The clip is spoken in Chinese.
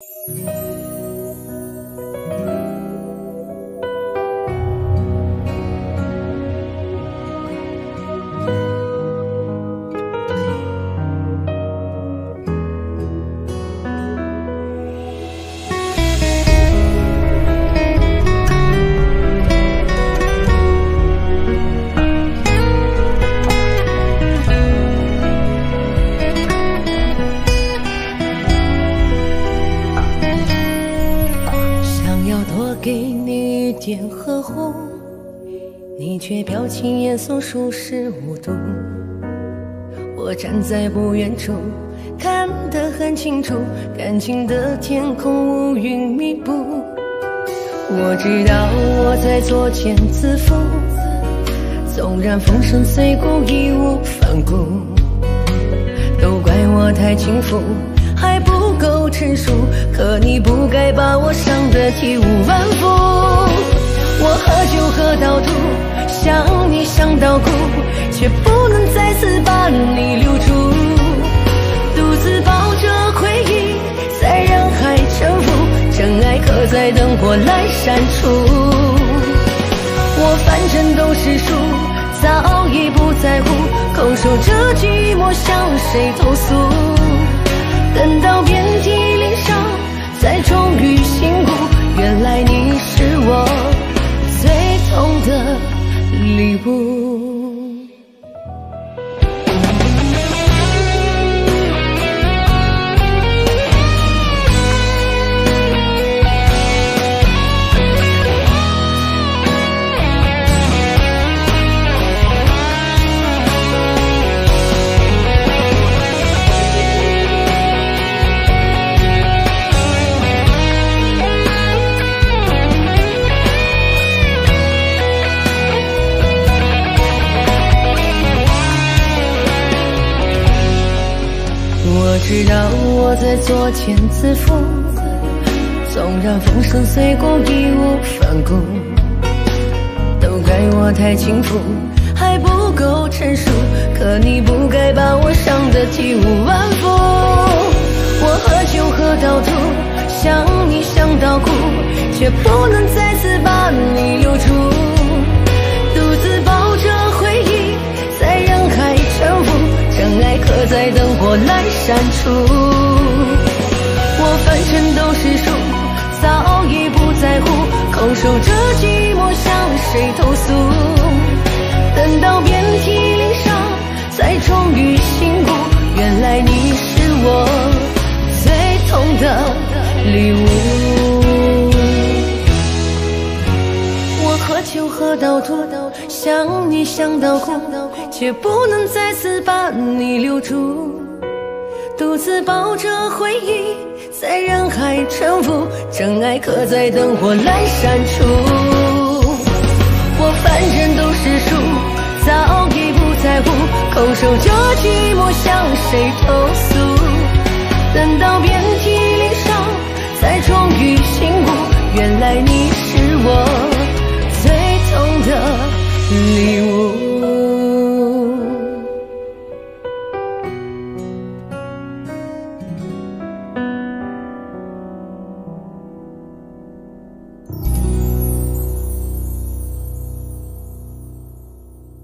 想给你一点呵护，你却表情严肃，熟视无睹。我站在不远处，看得很清楚，感情的天空乌云密布。我知道我在作茧自缚，纵然风声碎骨，义无反顾。都怪我太轻浮，还不够成熟，可你不该把我伤得体无完肤。我喝酒喝到吐，想你想到哭，却不能再次把你留住。独自抱着回忆，在人海沉浮，真爱可在灯火阑珊处。我反正都是输，早已不在乎，空守着寂寞，向谁投诉？礼物。知道我在作茧自缚，纵然风声碎骨，义无反顾。都怪我太轻浮，还不够成熟，可你不该把我伤得体无完肤。我喝酒喝到吐，想你想到哭，却不能再次把你删除。我反正都是输，早已不在乎，空守着寂寞，向谁投诉？等到遍体鳞伤，才终于醒悟，原来你是我最痛的礼物。我喝酒喝到吐，想你想到哭，却不能再次把你留住。独自抱着回忆在人海沉浮真爱可在灯火阑珊处。我反正都是输早已不在乎空守着寂寞向谁投诉。等到